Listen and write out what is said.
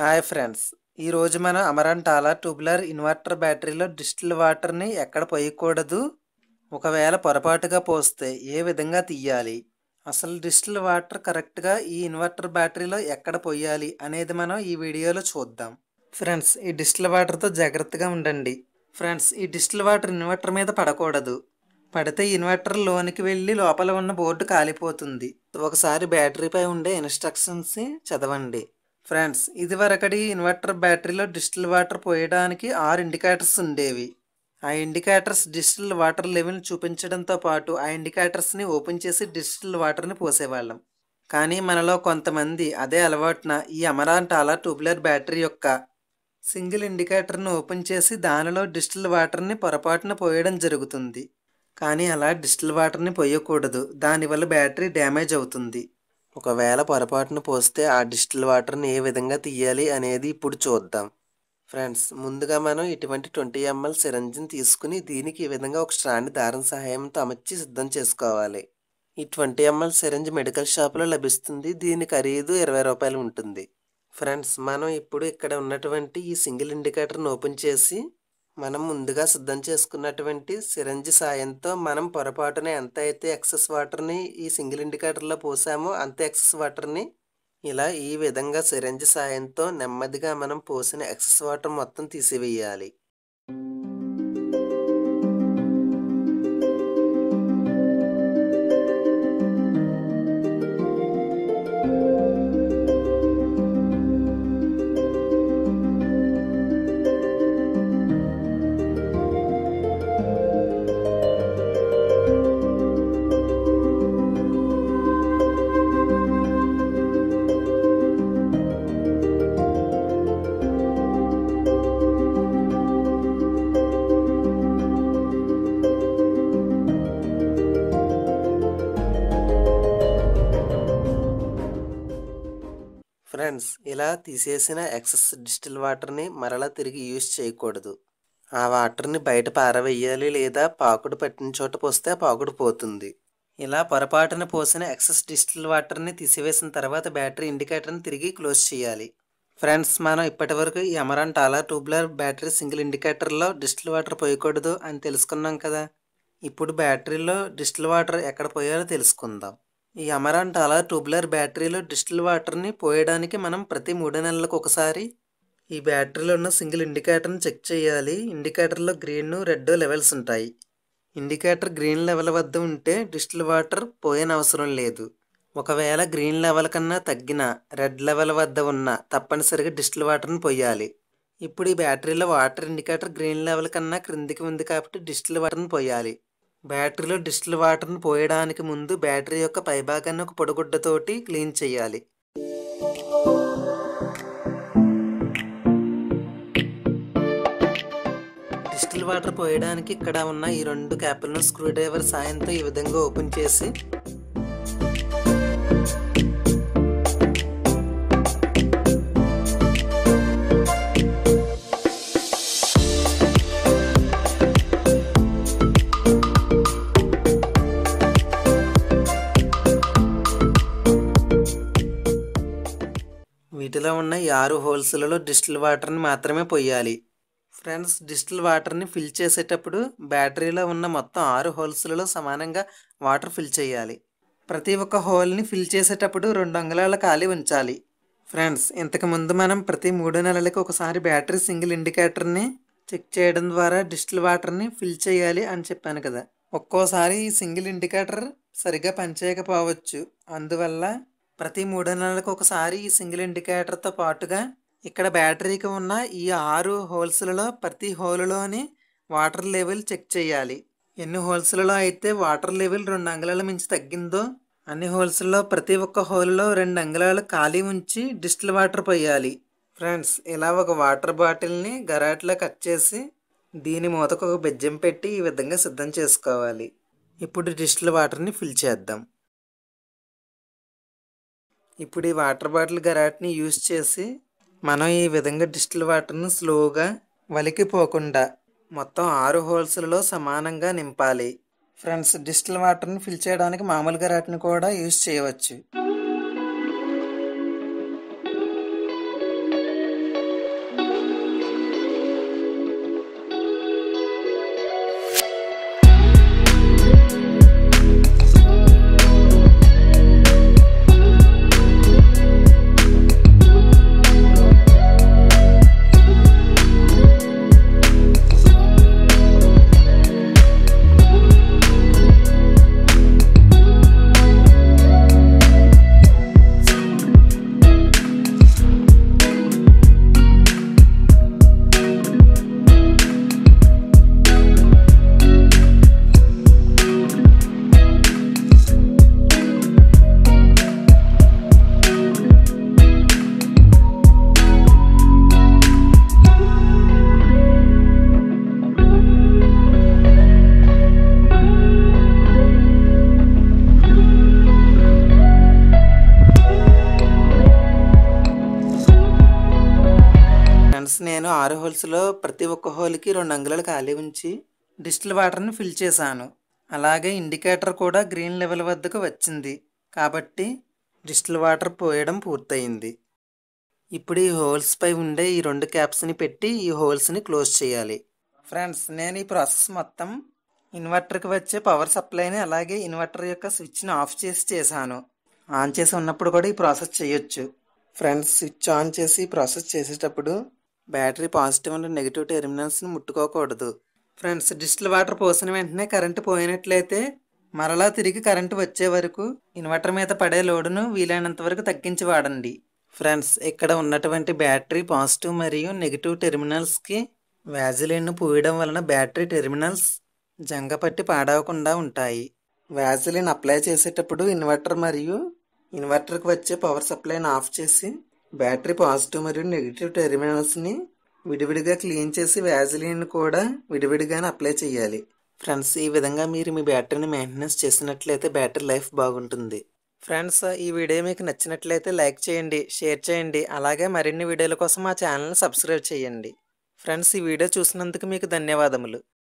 Hi friends. ఈరోజు మనం అమరంటాల ట్యూబులర్ ఇన్వర్టర్ బ్యాటరీలో డిస్టిల్ వాటర్ని ఎక్కడ పోయకూడదు? ఒకవేళ పొరపాటుగా పోస్తే ఏ విధంగా తీయాలి? అసలు డిస్టిల్ వాటర్ కరెక్ట్గా ఈ ఇన్వర్టర్ బ్యాటరీలో ఎక్కడ పోయాలి అనేది మనం ఈ వీడియోలో చూద్దాం. ఫ్రెండ్స్ ఈ డిస్టిల్ వాటర్తో జాగ్రత్తగా ఉండండి. ఫ్రెండ్స్ ఈ డిస్టిల్ వాటర్ ఇన్వర్టర్ మీద పడకూడదు. పడితే ఇన్వర్టర్ లోనికి వెళ్ళి లోపల ఉన్న బోర్డు కాలిపోతుంది. ఒకసారి బ్యాటరీపై ఉండే ఇన్స్ట్రక్షన్స్ చదవండి. ఫ్రెండ్స్ ఇదివరకటి ఇన్వర్టర్ బ్యాటరీలో డిజిటల్ వాటర్ పోయడానికి ఆరు ఇండికేటర్స్ ఉండేవి. ఆ ఇండికేటర్స్ డిజిటల్ వాటర్ లెవెల్ చూపించడంతో పాటు ఆ ఇండికేటర్స్ని ఓపెన్ చేసి డిజిటల్ వాటర్ని పోసేవాళ్ళం. కానీ మనలో కొంతమంది అదే అలవాటున ఈ అమరాంటాల ట్యూబులర్ బ్యాటరీ యొక్క సింగిల్ ఇండికేటర్ను ఓపెన్ చేసి దానిలో డిజిటల్ వాటర్ని పొరపాటున పోయడం జరుగుతుంది. కానీ అలా డిజిటల్ వాటర్ని పోయకూడదు. దానివల్ల బ్యాటరీ డ్యామేజ్ అవుతుంది. ఒకవేళ పొరపాటున పోస్తే ఆ డిస్టిల్ వాటర్ని ఏ విధంగా తీయాలి అనేది ఇప్పుడు చూద్దాం. ఫ్రెండ్స్ ముందుగా మనం ఇటువంటి ట్వంటీ ఎంఎల్ సిరంజిని తీసుకుని దీనికి ఈ విధంగా ఒక స్ట్రాండ్ దారం సహాయంతో అమర్చి సిద్ధం చేసుకోవాలి. ఈ ట్వంటీ ఎంఎల్ సిరంజ్ మెడికల్ షాప్లో లభిస్తుంది. దీని ఖరీదు ఇరవై రూపాయలు ఉంటుంది. ఫ్రెండ్స్ మనం ఇప్పుడు ఇక్కడ ఉన్నటువంటి ఈ సింగిల్ ఇండికేటర్ని ఓపెన్ చేసి మనం ముందుగా సిద్ధం చేసుకున్నటువంటి సిరంజి సాయంతో మనం పొరపాటున ఎంత అయితే ఎక్సెస్ వాటర్ని ఈ సింగిల్ ఇండికేటర్లో పోసామో అంత ఎక్సెస్ వాటర్ని ఇలా ఈ విధంగా సిరంజి సాయంతో నెమ్మదిగా మనం పోసిన ఎక్సెస్ వాటర్ మొత్తం తీసివేయాలి. ఫ్రెండ్స్ ఇలా తీసేసిన ఎక్సెస్ డిస్టిల్ వాటర్ని మరలా తిరిగి యూజ్ చేయకూడదు. ఆ వాటర్ని బయట పారవేయాలి లేదా పాకుడు పట్టిన చోట పోస్తే పాకుడు పోతుంది. ఇలా పొరపాటున పోసిన ఎక్సెస్ డిస్టిల్ వాటర్ని తీసివేసిన తర్వాత బ్యాటరీ ఇండికేటర్ని తిరిగి క్లోజ్ చేయాలి. ఫ్రెండ్స్ మనం ఇప్పటివరకు ఈ అమరాన్ టాలా ట్యూబ్లర్ బ్యాటరీ సింగిల్ ఇండికేటర్లో డిస్టిల్ వాటర్ పోయకూడదు అని తెలుసుకున్నాం కదా. ఇప్పుడు బ్యాటరీలో డిస్టిల్ వాటర్ ఎక్కడ పోయాలో తెలుసుకుందాం. ఈ అమరాంట్ అలా ట్యూబ్లర్ బ్యాటరీలో డిస్టిల్ వాటర్ని పోయడానికి మనం ప్రతి మూడు నెలలకు ఒకసారి ఈ బ్యాటరీలో ఉన్న సింగిల్ ఇండికేటర్ని చెక్ చేయాలి. ఇండికేటర్లో గ్రీన్ రెడ్ లెవెల్స్ ఉంటాయి. ఇండికేటర్ గ్రీన్ లెవెల్ వద్ద ఉంటే డిస్టిల్ వాటర్ పోయని అవసరం లేదు. ఒకవేళ గ్రీన్ లెవెల్ కన్నా తగ్గిన రెడ్ లెవెల్ వద్ద ఉన్న తప్పనిసరిగా డిస్టిల్ వాటర్ని పోయాలి. ఇప్పుడు ఈ బ్యాటరీలో వాటర్ ఇండికేటర్ గ్రీన్ లెవెల్ కన్నా క్రిందికి ఉంది కాబట్టి డిస్టిల్ వాటర్ని పోయాలి. బ్యాటరీలో డిస్టిల్ వాటర్ని పోయడానికి ముందు బ్యాటరీ యొక్క పైభాగాన్ని ఒక పొడిగుడ్డతోటి క్లీన్ చేయాలి. డిస్టిల్ వాటర్ పోయడానికి ఇక్కడ ఉన్న ఈ రెండు క్యాపులను స్క్రూ డ్రైవర్ సాయంతో ఈ విధంగా ఓపెన్ చేసి వీటిలో ఉన్న ఈ ఆరు హోల్స్లలో డిస్టిల్ వాటర్ని మాత్రమే పోయాలి ఫ్రెండ్స్ డిస్టిల్ వాటర్ని ఫిల్ చేసేటప్పుడు బ్యాటరీలో ఉన్న మొత్తం ఆరు హోల్స్లలో సమానంగా వాటర్ ఫిల్ చేయాలి. ప్రతి ఒక్క హోల్ని ఫిల్ చేసేటప్పుడు రెండు అంగుళాల ఖాళీ ఉంచాలి. ఫ్రెండ్స్ ఇంతకు ముందు మనం ప్రతి మూడు నెలలకు ఒకసారి బ్యాటరీ సింగిల్ ఇండికేటర్ని చెక్ చేయడం ద్వారా డిస్టిల్ వాటర్ని ఫిల్ చేయాలి అని చెప్పాను కదా. ఒక్కోసారి ఈ సింగిల్ ఇండికేటర్ సరిగ్గా పనిచేయకపోవచ్చు. అందువల్ల ప్రతి మూడు నెలలకు ఒకసారి ఈ సింగిల్ ఇండికేటర్తో పాటుగా ఇక్కడ బ్యాటరీకి ఉన్న ఈ ఆరు హోల్స్లలో ప్రతి హోల్లోని వాటర్ లెవెల్ చెక్ చేయాలి. ఎన్ని హోల్స్లలో అయితే వాటర్ లెవెల్ రెండు అంగుళాల మించి తగ్గిందో అన్ని హోల్స్లో ప్రతి ఒక్క హోల్లో రెండు అంగుళాలు ఖాళీ ఉంచి డిస్టిల్ వాటర్ పోయాలి. ఫ్రెండ్స్ ఇలా ఒక వాటర్ బాటిల్ని గరాట్లో కట్ చేసి దీని మూతకు ఒక బెజ్జం పెట్టి ఈ విధంగా సిద్ధం చేసుకోవాలి. ఇప్పుడు డిస్టిల్ వాటర్ని ఫిల్ చేద్దాం. ఇప్పుడు ఈ వాటర్ బాటిల్ గరాట్ని యూజ్ చేసి మనం ఈ విధంగా డిస్టిల్ వాటర్ని స్లోగా వలికిపోకుండా మొత్తం ఆరు హోల్స్లలో సమానంగా నింపాలి. ఫ్రెండ్స్ డిస్టిల్ వాటర్ని ఫిల్ చేయడానికి మామూలు గరాట్ని కూడా యూజ్ చేయవచ్చు. నేను ఆరు హోల్స్లో ప్రతి ఒక్క హోల్కి రెండు అంగుళాలు ఖాళీ ఉంచి డిస్టిల్ వాటర్ని ఫిల్ చేశాను. అలాగే ఇండికేటర్ కూడా గ్రీన్ లెవెల్ వద్దకు వచ్చింది. కాబట్టి డిస్టిల్ వాటర్ పోయడం పూర్తయింది. ఇప్పుడు ఈ హోల్స్ పై ఉండే ఈ రెండు క్యాప్స్ని పెట్టి ఈ హోల్స్ని క్లోజ్ చేయాలి. ఫ్రెండ్స్ నేను ఈ ప్రాసెస్ మొత్తం ఇన్వర్టర్కి వచ్చే పవర్ సప్లైని అలాగే ఇన్వర్టర్ యొక్క స్విచ్ని ఆఫ్ చేసి చేశాను. ఆన్ చేసి ఉన్నప్పుడు కూడా ఈ ప్రాసెస్ చేయొచ్చు. ఫ్రెండ్స్ స్విచ్ ఆన్ చేసి ప్రాసెస్ చేసేటప్పుడు బ్యాటరీ పాజిటివ్ అండ్ నెగిటివ్ టెర్మినల్స్ని ముట్టుకోకూడదు. ఫ్రెండ్స్ డిజిటల్ వాటర్ పోసిన వెంటనే కరెంటు పోయినట్లయితే మరలా తిరిగి కరెంటు వచ్చే వరకు ఇన్వర్టర్ మీద పడే లోడును వీలైనంత వరకు తగ్గించి వాడండి. ఫ్రెండ్స్ ఇక్కడ ఉన్నటువంటి బ్యాటరీ పాజిటివ్ మరియు నెగిటివ్ టెర్మినల్స్కి వ్యాజిలిన్ను పూయడం వలన బ్యాటరీ టెర్మినల్స్ జంగపట్టి పాడవకుండా ఉంటాయి. వ్యాజిలిన్ అప్లై చేసేటప్పుడు ఇన్వర్టర్ మరియు ఇన్వర్టర్కి వచ్చే పవర్ సప్లైని ఆఫ్ చేసి బ్యాటరీ పాజిటివ్ మరియు నెగిటివ్ టెర్మినల్స్ని విడివిడిగా క్లీన్ చేసి వ్యాజిలిన్ కూడా విడివిడిగానే అప్లై చేయాలి. ఫ్రెండ్స్ ఈ విధంగా మీరు మీ బ్యాటరీని మెయింటెనెన్స్ చేసినట్లయితే బ్యాటరీ లైఫ్ బాగుంటుంది. ఫ్రెండ్స్ ఈ వీడియో మీకు నచ్చినట్లయితే లైక్ చేయండి షేర్ చేయండి అలాగే మరిన్ని వీడియోల కోసం మా ఛానల్ని సబ్స్క్రైబ్ చేయండి. ఫ్రెండ్స్ ఈ వీడియో చూసినందుకు మీకు ధన్యవాదములు.